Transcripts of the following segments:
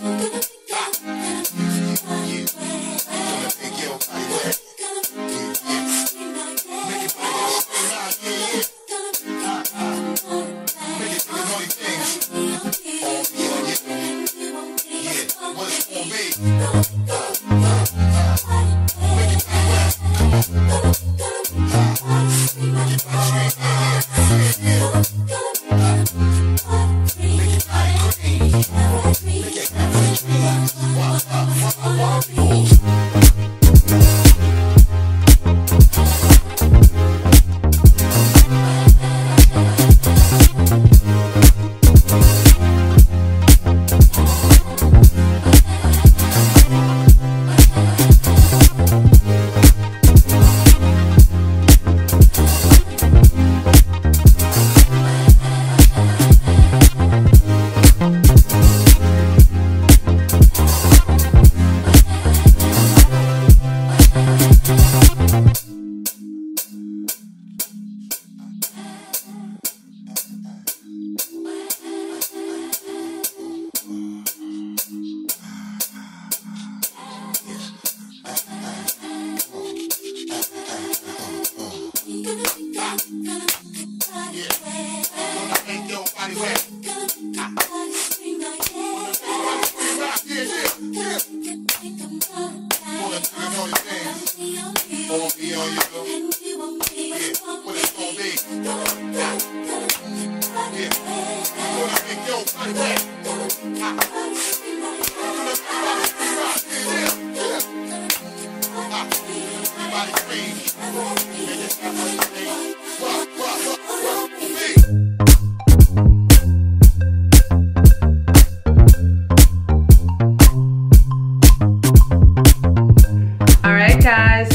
Thank you.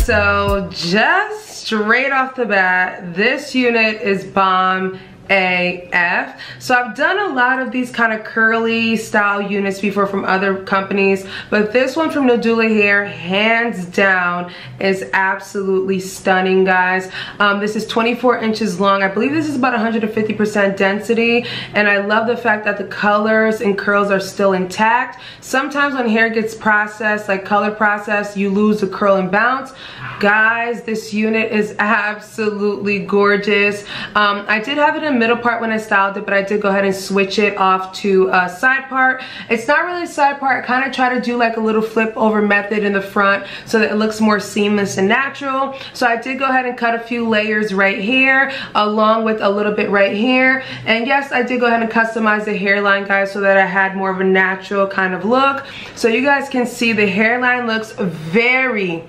So just straight off the bat, this unit is bomb AF. So I've done a lot of these kind of curly style units before from other companies, but this one from Nadula Hair, hands down, is absolutely stunning, guys. Um, this is 24 inches long. I believe this is about 150% density, and I love the fact that the colors and curls are still intact. Sometimes when hair gets processed, like color processed, you lose the curl and bounce. Guys, this unit is absolutely gorgeous. Um, I did have it in middle part when I styled it, but I did go ahead and switch it off to a side part. It's not really a side part. I kind of try to do like a little flip over method in the front so that it looks more seamless and natural. So I did go ahead and cut a few layers right here along with a little bit right here. And yes, I did go ahead and customize the hairline, guys, so that I had more of a natural kind of look. So you guys can see the hairline looks very,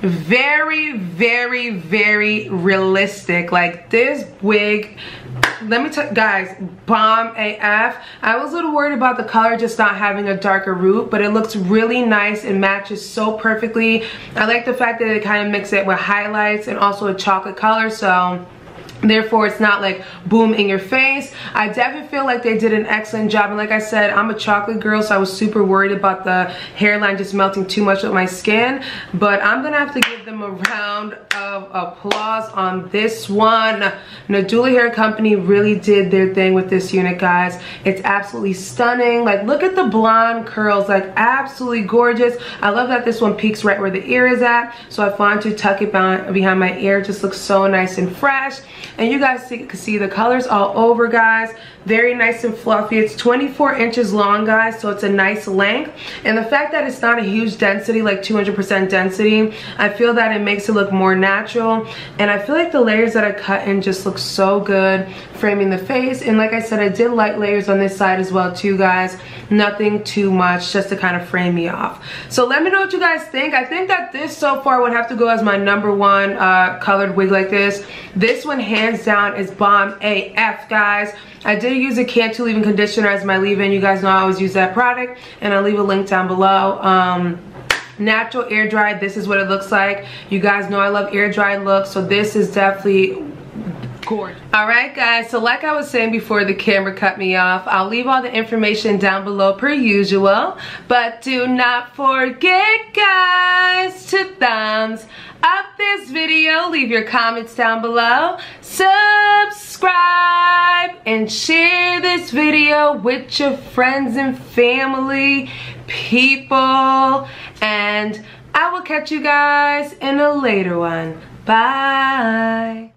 very very very realistic like this wig let me tell guys bomb af i was a little worried about the color just not having a darker root but it looks really nice. And matches so perfectly. I like the fact that it kind of mix it with highlights and also a chocolate color so therefore it's not like boom in your face. I definitely feel like they did an excellent job. And like i said i'm a chocolate girl so i was super worried about the hairline just melting too much with my skin. But i'm gonna have to give them a round of applause on this one. Nadula hair company really did their thing with this unit guys. It's absolutely stunning. Like look at the blonde curls. Like absolutely gorgeous. I love that this one peaks right where the ear is at. So i found to tuck it behind my ear. It just looks so nice and fresh and you guys see, can see the colors all over guys. Very nice and fluffy. It's 24 inches long guys so it's a nice length. And the fact that it's not a huge density like 200% density I feel that it makes it look more natural. And I feel like the layers that I cut in just look so good framing the face. And like I said I did light layers on this side as well too guys. Nothing too much just to kind of frame me off. So let me know what you guys think. I think that this so far would have to go as my number one uh, colored wig like this. This one hands down is bomb AF guys I did use a Cantu leave-in conditioner as my leave-in. You guys know I always use that product. And I'll leave a link down below. Um, natural air dried this is what it looks like you guys know i love air dried looks so this is definitely gorgeous all right guys so like i was saying before the camera cut me off i'll leave all the information down below per usual but do not forget guys to thumbs up this video. Leave your comments down below. Subscribe and share this video with your friends and family, people. And I will catch you guys in a later one. Bye.